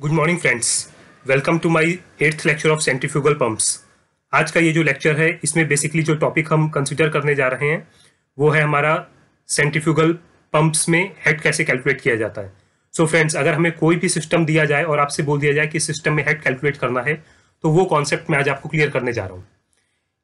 Good morning friends welcome to my eighth lecture of centrifugal pumps आज का ये जो लेक्चर है, इसमें बेसिकली जो टॉपिक हम कंसिडर करने जा रहे हैं, वो है हमारा सेंट्रीफ्यूगल पंप्स में हेड कैसे कैलकुलेट किया जाता है। सो so फ्रेंड्स अगर हमें कोई भी सिस्टम दिया जाए और आपसे बोल दिया जाए कि सिस्टम में हेड कैलकुलेट करना है तो वो कॉन्सेप्ट मैं आज आपको क्लियर करने जा रहा हूँ।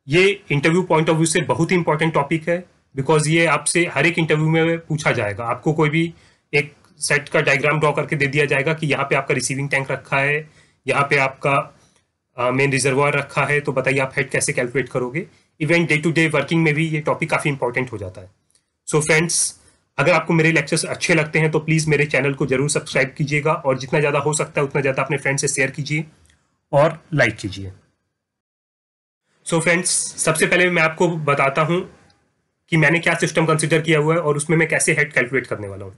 ये इंटरव्यू पॉइंट ऑफ़ व्यू से बहुत ही इंपॉर्टेंट टॉपिक है बिकॉज़ ये आपसे हर एक इंटरव्यू में पूछा जाएगा। आपको कोई भी एक सेट का डायग्राम ड्रॉ करके दे दिया जाएगा कि यहाँ पे आपका रिसीविंग टैंक रखा है, यहाँ पे आपका मेन रिजर्वायर रखा है तो बताइए आप हेड कैसे कैलकुलेट करोगे? Even day to day working में भी ये टॉपिक काफ़ी इंपॉर्टेंट हो जाता है। सो so फ्रेंड्स अगर आपको मेरे लेक्चर्स अच्छे लगते हैं तो प्लीज़ मेरे चैनल को ज़रूर सब्सक्राइब कीजिएगा और जितना ज़्यादा हो सकता है, उतना ज़्यादा अपने फ्रेंड से शेयर कीजिए और लाइक कीजिए। सो फ्रेंड्स सबसे पहले मैं आपको बताता हूँ कि मैंने क्या सिस्टम कंसिडर किया हुआ है और उसमें मैं कैसे हेड कैलकुलेट करने वाला हूँ।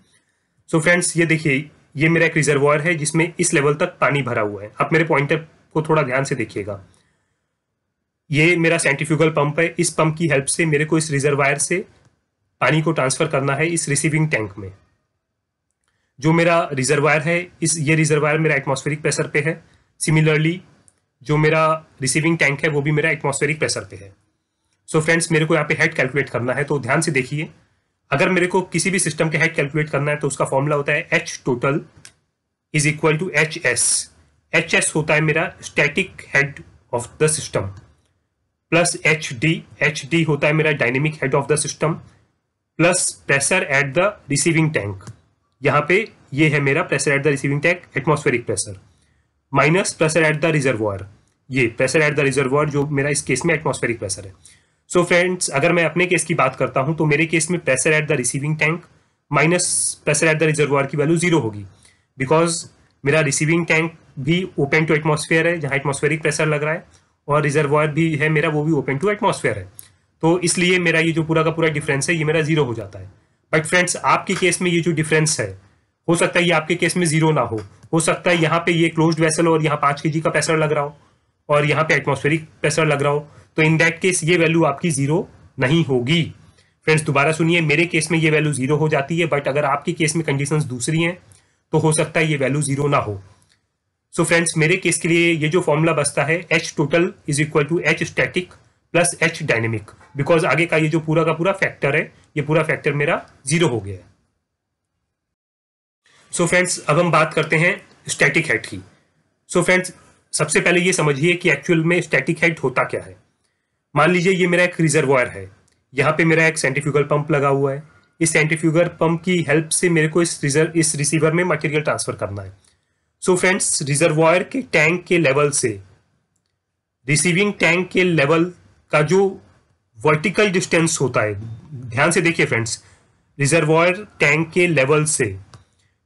सो so फ्रेंड्स ये देखिए, ये मेरा एक रिजर्वॉयर है जिसमें इस लेवल तक पानी भरा हुआ है। आप मेरे पॉइंटर को थोड़ा ध्यान से देखिएगा। ये मेरा सेंट्रीफ्यूगल पंप है। इस पंप की हेल्प से मेरे को इस रिजर्वायर से पानी को ट्रांसफ़र करना है इस रिसीविंग टैंक में। जो मेरा रिजर्वायर है, इस, ये रिजर्वायर मेरा एटमॉस्फेरिक प्रेशर पे है। सिमिलरली जो मेरा रिसीविंग टैंक है, वो भी मेरा एटमॉस्फेरिक प्रेशर पे है। सो so फ्रेंड्स मेरे को यहाँ पे हेड कैलकुलेट करना है तो ध्यान से देखिए। अगर मेरे को किसी भी सिस्टम के हेड कैलकुलेट करना है तो उसका फॉर्मूला होता है H total is equal to H S H S होता है मेरा static head of the system plus H D H D होता है मेरा dynamic head of the system plus pressure at the receiving tank यहाँ पे ये है मेरा pressure at the receiving tank atmospheric pressure minus pressure at the reservoir ये pressure at the reservoir जो मेरा इस केस में एटमोस्फेरिक प्रेशर है। सो so फ्रेंड्स अगर मैं अपने केस की बात करता हूँ तो मेरे केस में pressure at the receiving tank minus pressure at the reservoir की वैल्यू ज़ीरो होगी। बिकॉज़ मेरा रिसीविंग टैंक भी ओपन टू एटमोसफेयर है, जहाँ एटमोस्फेरिक प्रेशर लग रहा है, और रिजर्वायर भी है मेरा, वो भी ओपन टू एटमोसफेयर है। तो इसलिए मेरा ये जो पूरा का पूरा डिफरेंस है, ये मेरा ज़ीरो हो जाता है। बट फ्रेंड्स आपके केस में ये जो डिफरेंस है, हो सकता है ये आपके केस में ज़ीरो ना हो। हो सकता है यहाँ पे ये क्लोज वेसल और यहाँ पाँच के का प्रेशर लग रहा हो, और यहाँ पे एटमोस्फेरिक प्रेशर लग रहा हो। तो इन दैट केस ये वैल्यू आपकी ज़ीरो नहीं होगी। फ्रेंड्स दोबारा सुनिए, मेरे केस में ये वैल्यू ज़ीरो हो जाती है बट अगर आपके केस में कंडीशंस दूसरी हैं तो हो सकता है ये वैल्यू ज़ीरो ना हो। सो so फ्रेंड्स मेरे केस के लिए ये जो फॉर्मूला बसता है H total is equal to H static plus H dynamic because आगे का ये जो पूरा का पूरा फैक्टर है, ये पूरा फैक्टर मेरा ज़ीरो हो गया है। सो so फ्रेंड्स अब हम बात करते हैं स्टैटिक हेड की। सो so फ्रेंड्स सबसे पहले ये समझिए कि एक्चुअल में स्टैटिक हेड होता क्या है। मान लीजिए ये मेरा एक रिजर्वायर है। यहाँ पे मेरा एक सेंट्रीफ्यूगल पंप लगा हुआ है। इस सेंट्रीफ्यूगल पंप की हेल्प से मेरे को इस रिज़र्व इस रिसीवर में मटेरियल ट्रांसफ़र करना है। सो फ्रेंड्स रिजर्वायर के टैंक के लेवल से रिसीविंग टैंक के लेवल का जो वर्टिकल डिस्टेंस होता है, ध्यान से देखिए फ्रेंड्स रिजर्वायर टैंक के लेवल से,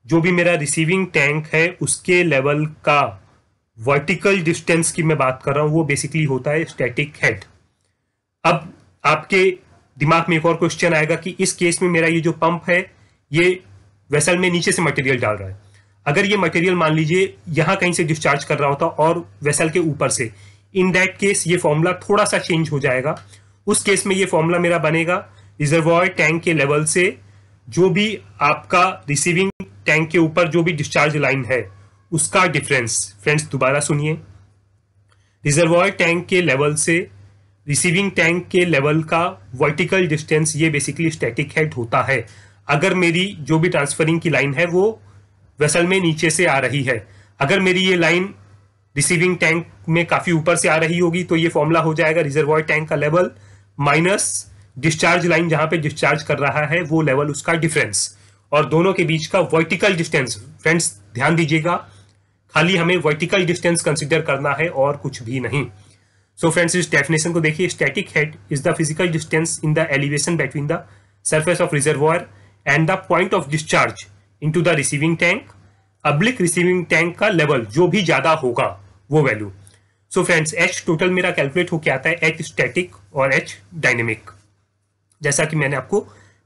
जो भी मेरा रिसीविंग टैंक है, उसके लेवल का वर्टिकल डिस्टेंस की मैं बात कर रहा हूँ, वो बेसिकली होता है स्टैटिक हेड अब आपके दिमाग में एक और क्वेश्चन आएगा कि इस केस में मेरा ये जो पंप है, ये वेसल में नीचे से मटेरियल डाल रहा है। अगर ये मटेरियल मान लीजिए यहाँ कहीं से डिस्चार्ज कर रहा होता और वेसल के ऊपर से इन दैट केस ये फॉर्मूला थोड़ा सा चेंज हो जाएगा। उस केस में ये फॉर्मूला मेरा बनेगा रिजर्वॉयर टैंक के लेवल से, जो भी आपका रिसीविंग टैंक के ऊपर जो भी डिस्चार्ज लाइन है, उसका डिफरेंस फ्रेंड्स दोबारा सुनिए। रिजर्वॉयर टैंक के लेवल से रिसीविंग टैंक के लेवल का वर्टिकल डिस्टेंस ये बेसिकली स्टैटिक हेड होता है। अगर मेरी जो भी ट्रांसफरिंग की लाइन है वो वेसल में नीचे से आ रही है। अगर मेरी ये लाइन रिसीविंग टैंक में काफ़ी ऊपर से आ रही होगी तो ये फॉर्मूला हो जाएगा रिजर्वॉय टैंक का लेवल माइनस डिस्चार्ज लाइन जहाँ पे डिस्चार्ज कर रहा है, वो लेवल उसका डिफरेंस और दोनों के बीच का वर्टिकल डिस्टेंस फ्रेंड्स ध्यान दीजिएगा, खाली हमें वर्टिकल डिस्टेंस कंसिडर करना है और कुछ भी नहीं। सो फ्रेंड्स इस डेफिनेशन को देखिए static head is the physical distance in the elevation between the surface of reservoir and the point of discharge into the receiving tank oblique receiving tank का लेवल जो भी ज़्यादा होगा, वो value so friends H total मेरा calculate होकर आता है एच स्टैटिक और एच डायनेमिक जैसा कि मैंने आपको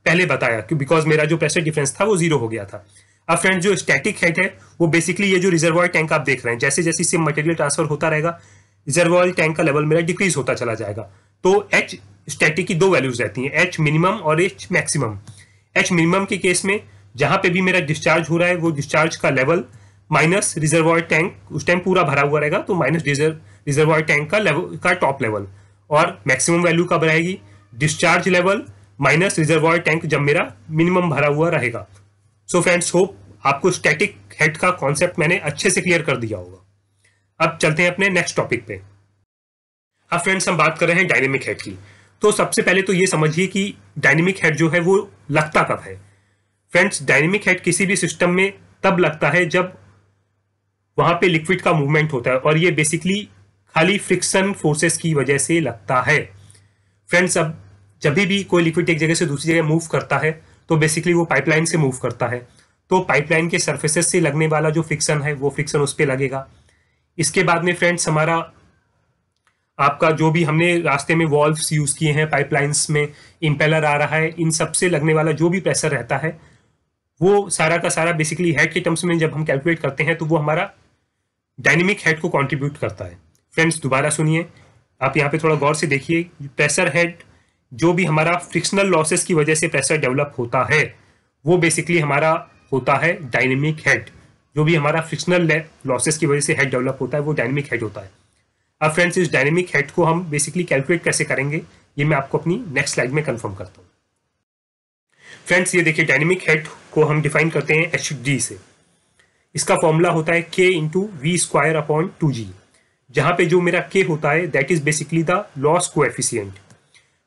पहले बताया कि बिकॉज़ मेरा जो प्रेशर डिफरेंस था, वो ज़ीरो हो गया था. अब फ्रेंड्स जो स्टैटिक हेड है, वो बेसिकली ये जो रिजर्वॉयर टैंक आप देख रहे हैं जैसे जैसे इससे मटेरियल ट्रांसफ़र होता रहेगा रिजर्वॉयल टैंक का लेवल मेरा डिक्रीज होता चला जाएगा। तो एच स्टैटिक की दो वैल्यूज़ रहती हैं एच मिनिमम और एच मैक्सिमम एच मिनिमम के केस में जहाँ पे भी मेरा डिस्चार्ज हो रहा है, वो डिस्चार्ज का लेवल माइनस रिजर्वॉयर टैंक उस टाइम पूरा भरा हुआ रहेगा तो माइनस रिजर्वॉयर टैंक का लेवल का टॉप लेवल और मैक्सिमम वैल्यू कब रहेगी? Discharge level minus reservoir tank जब मेरा मिनिमम भरा हुआ रहेगा। सो फ्रेंड्स होप आपको स्टैटिक हेड का कॉन्सेप्ट मैंने अच्छे से क्लियर कर दिया होगा। अब चलते हैं अपने नेक्स्ट टॉपिक पे। अब फ्रेंड्स हम बात कर रहे हैं डायनेमिक हेड की। तो सबसे पहले तो ये समझिए कि डायनेमिक हेड जो है वो लगता कब है? फ्रेंड्स डायनेमिक हेड किसी भी सिस्टम में तब लगता है जब वहाँ पे लिक्विड का मूवमेंट होता है और ये बेसिकली खाली फ्रिक्शन फोर्सेस की वजह से लगता है। फ्रेंड्स अब जब भी कोई लिक्विड एक जगह से दूसरी जगह मूव करता है तो बेसिकली वो पाइपलाइन से मूव करता है। तो पाइपलाइन के सर्फेसेस से लगने वाला जो फ्रिक्शन है, वो फ्रिक्शन उस पर लगेगा। इसके बाद में फ्रेंड्स हमारा, आपका जो भी हमने रास्ते में वॉल्व्स यूज़ किए हैं पाइपलाइंस में इम्पेलर आ रहा है, इन सबसे लगने वाला जो भी प्रेशर रहता है, वो सारा का सारा बेसिकली हेड के टर्म्स में जब हम कैलकुलेट करते हैं तो वो हमारा डायनेमिक हेड को कंट्रीब्यूट करता है। फ्रेंड्स दोबारा सुनिए, आप यहाँ पे थोड़ा गौर से देखिए प्रेशर हेड जो भी हमारा फ्रिक्शनल लॉसेस की वजह से प्रेशर डेवलप होता है, वो बेसिकली हमारा होता है डायनेमिक हेड जो भी हमारा फ्रिक्शनल लॉसेस की वजह से हेड डेवलप होता है, वो डायनेमिक हेड होता है। अब फ्रेंड्स इस डायनेमिक हेड को हम बेसिकली कैलकुलेट कैसे करेंगे, ये मैं आपको अपनी नेक्स्ट स्लाइड में कंफर्म करता हूँ। फ्रेंड्स ये देखिए डायनेमिक हेड को हम डिफाइन करते हैं एच डी से। इसका फॉर्मूला होता है K into V square upon two g जहाँ पे जो मेरा के होता है that is basically the loss coefficient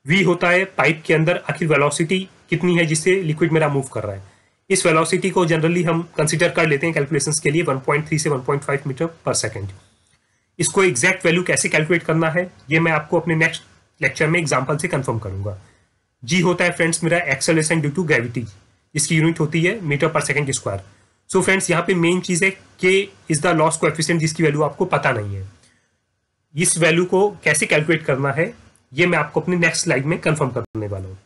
V होता है पाइप के अंदर, आखिर वेलोसिटी कितनी है जिससे लिक्विड मेरा मूव कर रहा है। इस वेलोसिटी को जनरली हम कंसिडर कर लेते हैं कैलकुलेशंस के लिए 1.3 से 1.5 मीटर पर सेकंड। इसको एग्जैक्ट वैल्यू कैसे कैलकुलेट करना है, ये मैं आपको अपने नेक्स्ट लेक्चर में एग्ज़ाम्पल से कंफर्म करूँगा। जी होता है फ्रेंड्स मेरा एक्सेलेशन ड्यू टू ग्रेविटी इसकी यूनिट होती है मीटर पर सेकेंड स्क्वायर सो फ्रेंड्स यहाँ पे मेन चीज़ है K is the loss coefficient जिसकी वैल्यू आपको पता नहीं है। इस वैल्यू को कैसे कैलकुलेट करना है, ये मैं आपको अपने नेक्स्ट स्लाइड में कंफर्म करने वाला हूँ।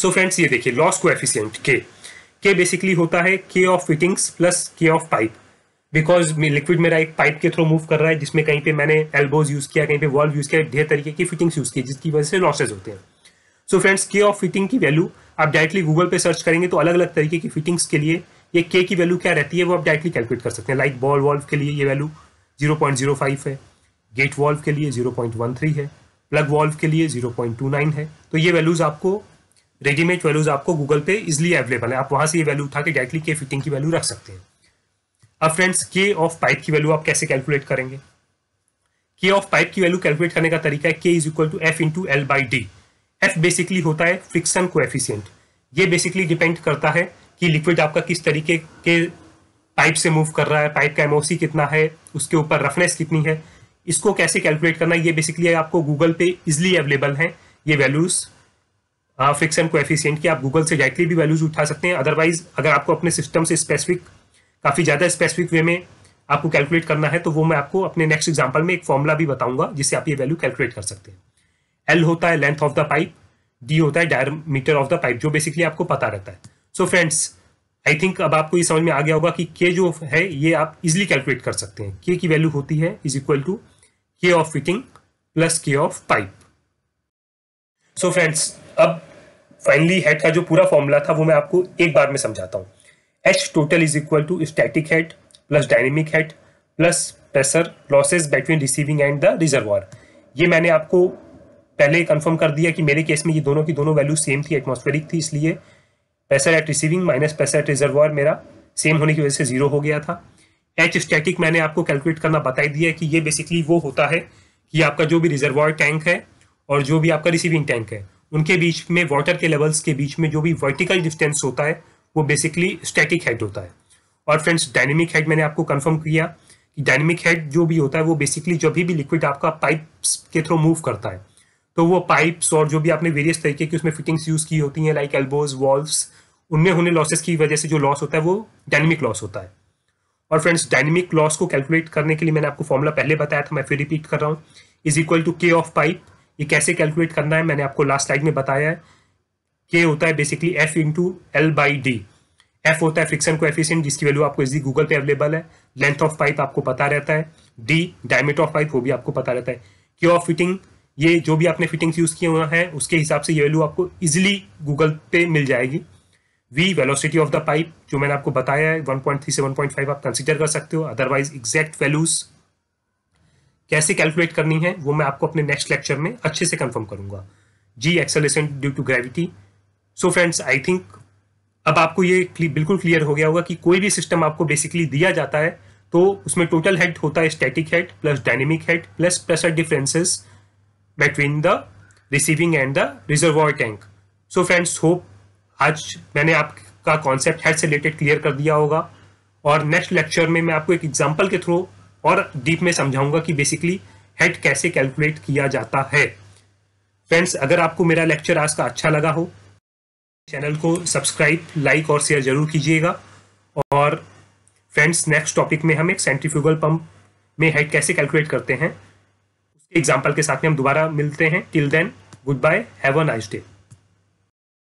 सो फ्रेंड्स ये देखिए लॉस कोएफिशिएंट के के बेसिकली होता है K of fittings plus K of pipe because liquid मेरा एक पाइप के थ्रू मूव कर रहा है, जिसमें कहीं पे मैंने एल्बोज यूज़ किया, कहीं पे वॉल्व यूज़ किया, ढेर तरीके की फिटिंग्स यूज़ की, जिसकी वजह से लॉसेज होते हैं। So friends K of fitting की वैल्यू आप डायरेक्टली गूगल पे सर्च करेंगे तो अलग अलग तरीके की फिटिंग्स के लिए ये के की वैल्यू क्या रहती है, वो आप डायरेक्टली कैलकुलेट कर सकते हैं। लाइक बॉल वॉल्व के लिए ये value zero point zero five है गेट वॉल्व के लिए ज़ीरो पॉइंट वन थ्री है प्लग वॉल्व के लिए ज़ीरो पॉइंट टू नाइन है। तो ये वैल्यूज़ आपको रेडीमेड वैल्यूज़ आपको गूगल पे इजिली अवेलेबल है। आप वहाँ से ये वैल्यू उठा के डायरेक्टली के फिटिंग की वैल्यू रख सकते हैं। अब फ्रेंड्स के ऑफ़ पाइप की वैल्यू आप कैसे कैलकुलेट करेंगे? के ऑफ़ पाइप की वैल्यू कैलकुलेट करने का तरीका है K is equal to f into L by D f basically होता है फ्रिक्शन कोएफिशिएंट ये बेसिकली डिपेंड करता है कि लिक्विड आपका किस तरीके के पाइप से मूव कर रहा है पाइप का एमओसी कितना है, उसके ऊपर रफनेस कितनी है। इसको कैसे कैलकुलेट करना है? ये बेसिकली आपको गूगल पे इजिली अवेलेबल है। ये वैल्यूज़ फ्रिक्शन कोएफिशिएंट की आप गूगल से डायरेक्टली भी वैल्यूज़ उठा सकते हैं। अदरवाइज़ अगर आपको अपने सिस्टम से स्पेसिफिक काफ़ी ज़्यादा स्पेसिफिक वे में आपको कैलकुलेट करना है तो वो मैं आपको अपने नेक्स्ट एग्ज़ाम्पल में एक फॉर्मूला भी बताऊँगा, जिससे आप ये वैल्यू कैलकुलेट कर सकते हैं। एल होता है length of the pipe D होता है डायमीटर ऑफ़ द पाइप जो बेसिकली आपको पता रहता है। सो फ्रेंड्स आई थिंक अब आपको ये समझ में आ गया होगा कि के जो है, ये आप इजिली कैलकुलेट कर सकते हैं। के की वैल्यू होती है is equal to K of fitting plus K of pipe so friends अब फाइनली हेड का जो पूरा फॉर्मूला था, वो मैं आपको एक बार में समझाता हूँ। H total is equal to static head plus dynamic head plus pressure losses between receiving and the reservoir ये मैंने आपको पहले कंफर्म कर दिया कि मेरे केस में ये दोनों की दोनों वैल्यू सेम थी एटमोस्फेरिक थी, इसलिए pressure at receiving minus pressure at reservoir मेरा सेम होने की वजह से ज़ीरो हो गया था। एच स्टैटिक मैंने आपको कैलकुलेट करना बता दिया कि ये बेसिकली वो होता है कि आपका जो भी रिजर्वायर टैंक है और जो भी आपका रिसीविंग टैंक है उनके बीच में वाटर के लेवल्स के बीच में जो भी वर्टिकल डिस्टेंस होता है, वो बेसिकली स्टैटिक हेड होता है। और फ्रेंड्स डायनेमिक हेड मैंने आपको कंफर्म किया कि डायनेमिक हेड जो भी होता है, वो बेसिकली जब भी लिक्विड आपका पाइप्स के थ्रू मूव करता है तो वो पाइप्स और जो भी आपने वेरियस तरीके की उसमें फिटिंग्स यूज़ की होती हैं लाइक एल्बोज वॉल्व्स उनमें होने लॉसेस की वजह से जो लॉस होता है, वो डायनेमिक लॉस होता है। और फ्रेंड्स डायनेमिक लॉस को कैलकुलेट करने के लिए मैंने आपको फॉर्मुला पहले बताया था, मैं फिर रिपीट कर रहा हूँ। Is equal to K of pipe ये कैसे कैलकुलेट करना है, मैंने आपको लास्ट स्लाइड में बताया है। के होता है basically f into L by D f होता है फ्रिक्शन को एफिशियंट जिसकी वैल्यू आपको इजी गूगल पे अवेलेबल है। लेंथ ऑफ़ पाइप आपको पता रहता है। डी डायमीटर ऑफ़ पाइप वो भी आपको पता रहता है। क्यू ऑफ़ फिटिंग ये जो भी आपने फिटिंग्स यूज़ किए हुए हैं, उसके हिसाब से ये वैल्यू आपको इजिली गूगल पे मिल जाएगी। V velocity of the pipe जो मैंने आपको बताया है 1.3 से 1.5 आप कंसिडर कर सकते हो। अदरवाइज़ एग्जैक्ट वैल्यूज़ कैसे कैलकुलेट करनी है, वो मैं आपको अपने नेक्स्ट लेक्चर में अच्छे से कंफर्म करूँगा। G acceleration due to gravity so friends I think अब आपको ये बिल्कुल क्लियर हो गया होगा कि कोई भी सिस्टम आपको बेसिकली दिया जाता है तो उसमें टोटल हेड होता है static head plus dynamic head plus pressure differences between the receiving and the reservoir tank so friends hope आज मैंने आपका कॉन्सेप्ट हेड से रिलेटेड क्लियर कर दिया होगा। और नेक्स्ट लेक्चर में मैं आपको एक एग्ज़ाम्पल के थ्रू और डीप में समझाऊँगा कि बेसिकली हेड कैसे कैलकुलेट किया जाता है। फ्रेंड्स अगर आपको मेरा लेक्चर आज का अच्छा लगा हो चैनल को सब्सक्राइब लाइक और शेयर ज़रूर कीजिएगा। और फ्रेंड्स नेक्स्ट टॉपिक में हम एक सेंट्रीफ्यूगल पंप में हेड कैसे कैलकुलेट करते हैं, उसके एग्ज़ाम्पल के साथ में हम दोबारा मिलते हैं। Till then good bye have a nice day